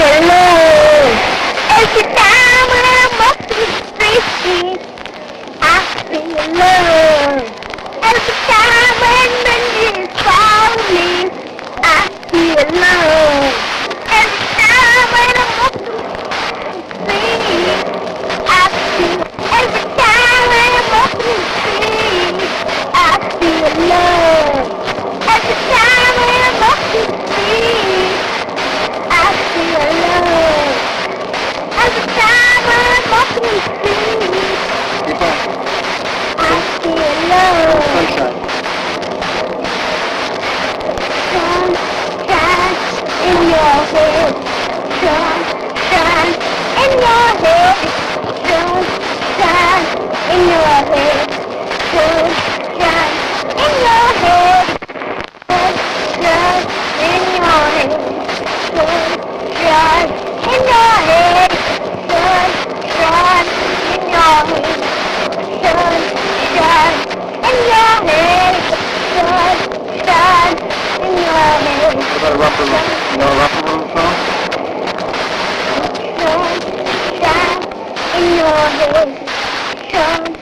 hello. Every time I'm up in the street, I feel alone. your head, dun, dun, in your head. that you know Russell Wilson song? Song, song, in your head, song.